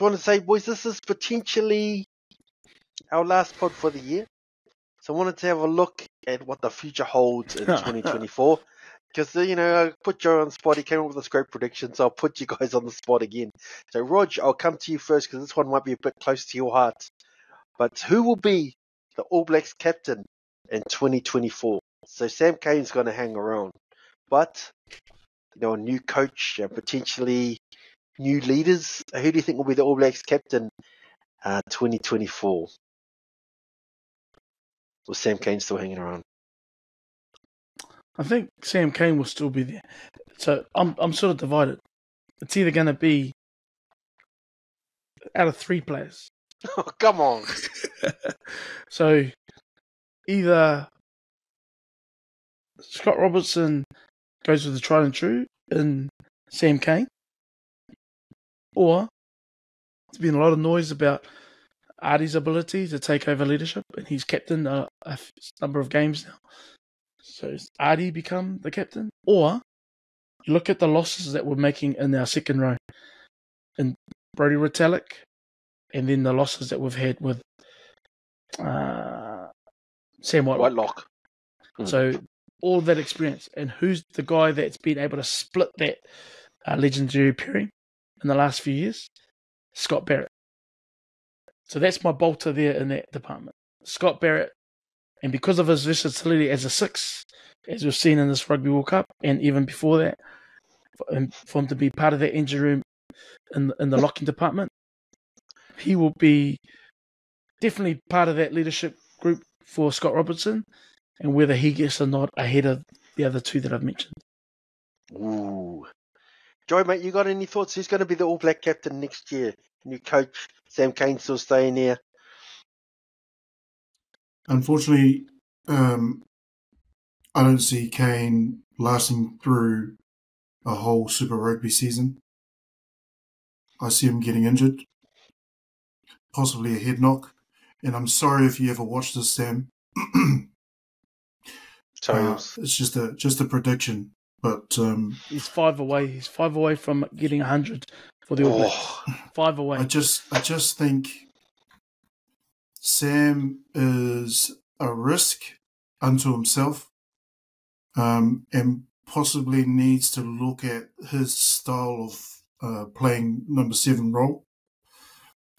just want to say, boys, this is potentially our last pod for the year. So I wanted to have a look at what the future holds in 2024. Because, you know, I put Joe on the spot. He came up with this great prediction, so I'll put you guys on the spot again. So, Rog, I'll come to you first because this one might be a bit close to your heart. But who will be the All Blacks captain in 2024? So, Sam Cane's going to hang around. But, you know, a new coach, uh, potentially new leaders. Who do you think will be the All Blacks captain uh, 2024? Or Sam Cane still hanging around? I think Sam Cane will still be there. So I'm I'm sort of divided. It's either going to be out of three players. Oh, come on. so either Scott Robertson goes with the tried and true and Sam Cane, or there's been a lot of noise about Ardie's ability to take over leadership, and he's captain a, a number of games now. So has Ardie become the captain? Or you look at the losses that we're making in our second row. And Brodie Retallick, and then the losses that we've had with uh, Sam Whitelock. Whitelock. Mm. So all of that experience. And who's the guy that's been able to split that uh, legendary pairing in the last few years? Scott Barrett. So that's my bolter there in that department. Scott Barrett and because of his versatility as a six, as we've seen in this Rugby World Cup, and even before that, for him, to be part of that injury room in, in the locking department, he will be definitely part of that leadership group for Scott Robertson, and whether he gets a nod ahead of the other two that I've mentioned. Ooh. Joy, mate, you got any thoughts? Who's going to be the All Black captain next year? New coach, Sam Cane still staying here. Unfortunately, um, I don't see Cane lasting through a whole Super Rugby season. I see him getting injured, possibly a head knock. And I'm sorry if you ever watched this, Sam. sorry, uh, it's just a just a prediction. But um, he's five away. He's five away from getting hundred for the All. Oh, five away. I just I just think Sam is a risk unto himself um, and possibly needs to look at his style of uh, playing number seven role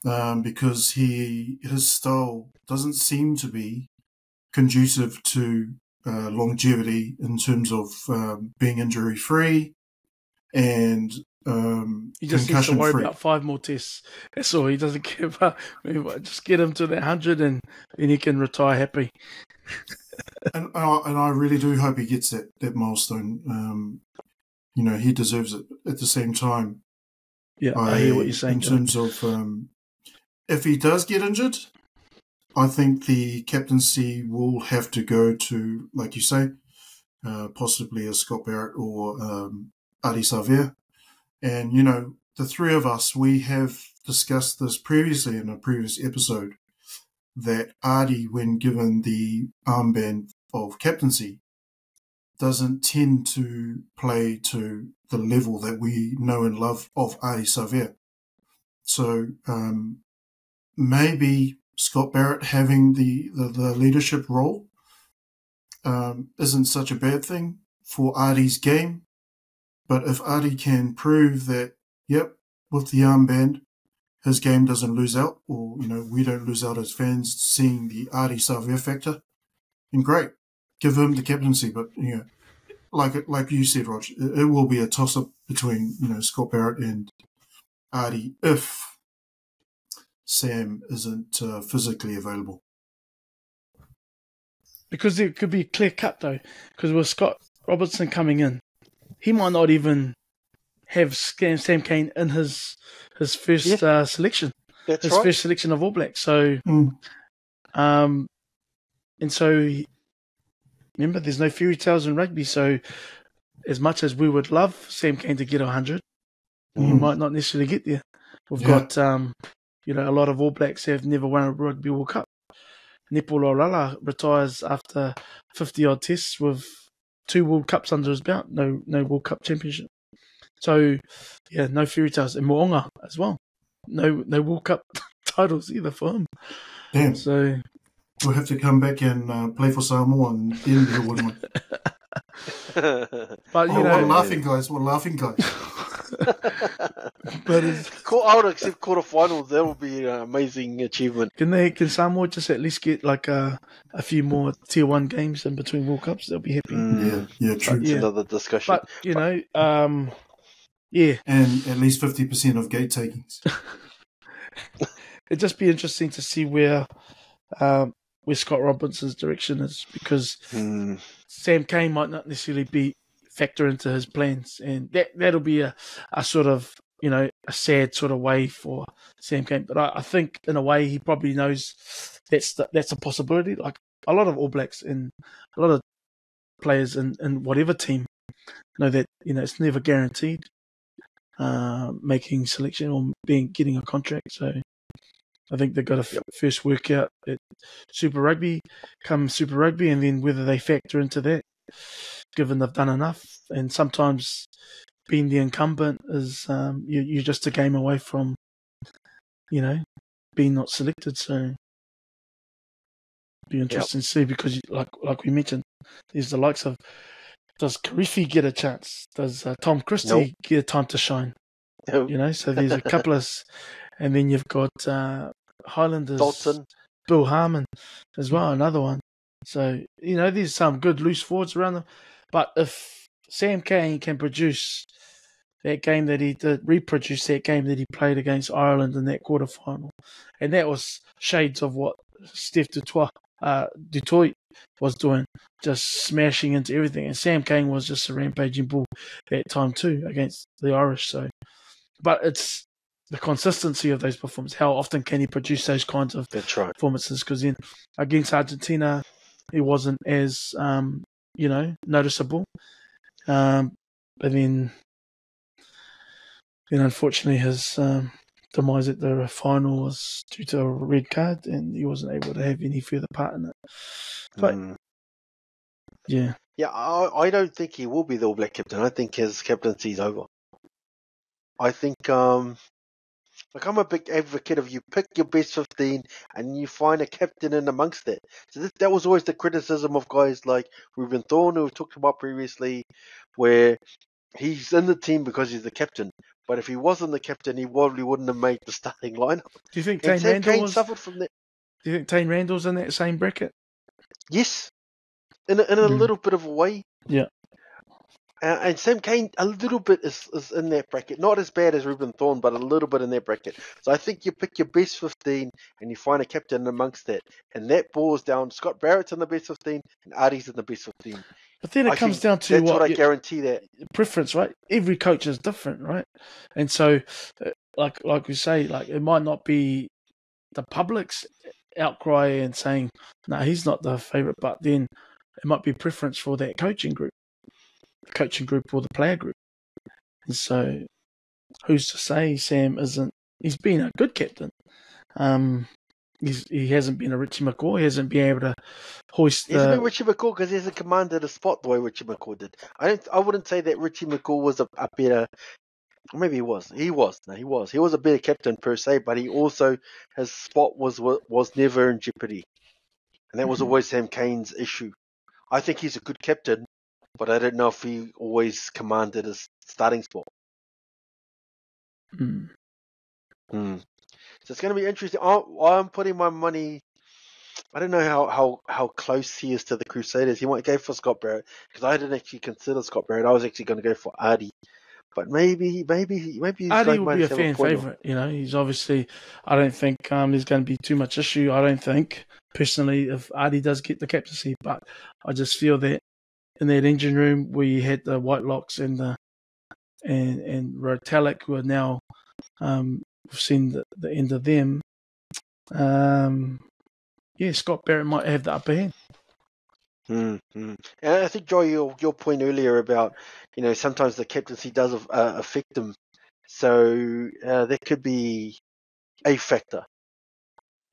um, because he his style doesn't seem to be conducive to uh, longevity in terms of um, being injury free and um, he just needs to worry free. about five more tests. That's all. He doesn't care about. Just get him to that hundred, and then he can retire happy. and, and I really do hope he gets that that milestone. Um, you know, he deserves it. At the same time, yeah, I, I hear what you're saying. In terms of um, if he does get injured, I think the captaincy will have to go to, like you say, uh, possibly a Scott Barrett or um, Ardie Savea. And, you know, the three of us, we have discussed this previously in a previous episode that Ardie, when given the armband of captaincy, doesn't tend to play to the level that we know and love of Ardie Savea. So um, maybe Scott Barrett having the, the, the leadership role um, isn't such a bad thing for Ardie's game but if Ardie can prove that, yep, with the armband, his game doesn't lose out, or, you know, we don't lose out as fans seeing the Ardie Savea factor, then great. Give him the captaincy. But, you know, like, it like you said, Rog, it, it will be a toss up between, you know, Scott Barrett and Ardie if Sam isn't uh, physically available. Because it could be clear cut though, because with Scott Robertson coming in, he might not even have Sam Cane in his his first yeah. uh, selection. That's his right. first selection of All Blacks. So, mm. um, and so remember, there's no fairy tales in rugby. So, as much as we would love Sam Cane to get hundred, mm. he might not necessarily get there. We've yeah. got, um, you know, a lot of All Blacks have never won a Rugby World Cup. Nepo Laulala retires after 50 odd tests with two World Cups under his belt, no no World Cup championship. So yeah, no fairy tales and Mo'unga as well. no no World Cup titles either for him. Damn, So we'll have to come back and uh, play for Samoa and then we'll win one. but you Oh, know we're laughing, guys. We're laughing, guys. but it's, I would accept quarterfinals. That would be an amazing achievement. can they can Samoa just at least get like a a few more tier one games in between World Cups? They'll be happy. Mm, Yeah, yeah, true. That's Yeah. another discussion. But you know, um, yeah, And at least 50% of gate takings. it'd just be interesting to see where um, where Scott Robinson's direction is because Mm, Sam Cane might not necessarily be factor into his plans, and that that'll be a, a sort of you know a sad sort of way for Sam Cane. But I, I think in a way he probably knows that's the, that's a possibility. Like a lot of All Blacks and a lot of players in, in whatever team know that you know it's never guaranteed uh, making selection or being getting a contract. So I think they've got to f- first work out at Super Rugby, come Super Rugby, and then whether they factor into that, given they've done enough. And sometimes being the incumbent is um, you, you're just a game away from, you know, being not selected. So be interesting to see because, you- like like we mentioned, there's the likes of does Kirifi get a chance? Does uh, Tom Christie Nope. get a time to shine? You know, so there's a couple of, and then you've got uh, Highlanders, Dalton. Bill Harmon as well, another one. So you know, there's some good loose forwards around them. But if Sam Cane can produce that game that he did, reproduce that game that he played against Ireland in that quarter final, and that was shades of what Steph du Toit, uh, du Toit was doing, just smashing into everything. And Sam Cane was just a rampaging bull that time too against the Irish. So, but it's the consistency of those performances. How often can he produce those kinds of right. performances? Because then against Argentina, he wasn't as um, you know noticeable. Um, but then, then unfortunately, his um, demise at the final was due to a red card, and he wasn't able to have any further part in it. But Mm. yeah, Yeah, I, I don't think he will be the All Black captain. I think his captaincy's over. I think, um, like I'm a big advocate of you pick your best 15 and you find a captain in amongst it. So this, that was always the criticism of guys like Reuben Thorne, who we talked about previously, where he's in the team because he's the captain. But if he wasn't the captain, he probably wouldn't have made the starting lineup. do you think And Taine Sam Randell Cane was? suffered from that. Do you think Taine Randell's in that same bracket? Yes, in a, in a Mm. little bit of a way. Yeah. Uh, and Sam Cane, a little bit is, is in that bracket. Not as bad as Reuben Thorne, but a little bit in that bracket. So I think you pick your best 15 and you find a captain amongst that. And that boils down Scott Barrett's in the best 15 and Ardie's in the best 15. But then it I comes down to That's what, what I guarantee that. preference, right? Every coach is different, right? And so, uh, like like we say, like it might not be the public's outcry and saying, "No, he's not the favorite," but then it might be preference for that coaching group, the coaching group or the player group. And so, who's to say Sam isn't? He's been a good captain. Um, he's he hasn't been a Richie McCaw. He hasn't been able to hoist He hasn't the been Richie McCaw because he hasn't commanded a spot the way Richie McCaw did. I don't. I wouldn't say that Richie McCaw was a, a better. Maybe he was. He was. No, he was. He was a better captain per se, but he also his spot was was never in jeopardy, and that was Mhm. always Sam Cane's issue. I think he's a good captain, but I don't know if he always commanded a starting spot. Mm. Hmm. So it's going to be interesting. I'm, I'm putting my money. I don't know how, how, how close he is to the Crusaders. He might go for Scott Barrett because I didn't actually consider Scott Barrett. I was actually going to go for Ardie, but maybe maybe maybe he's Ardie going would be a fan point. favourite. You know, he's obviously. I don't think um, there's going to be too much issue. I don't think personally if Ardie does get the captaincy, but I just feel that in that engine room where you had the Whitelocks and the and and Retallick who are now um, we've seen the, the end of them. Um, yeah, Scott Barrett might have the upper hand. Mm, mm. And I think Joy, your your point earlier about you know sometimes the captaincy does uh, affect them, so uh, that could be a factor.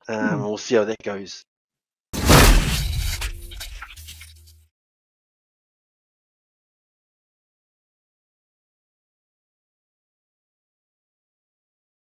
Um, Hmm. We'll see how that goes.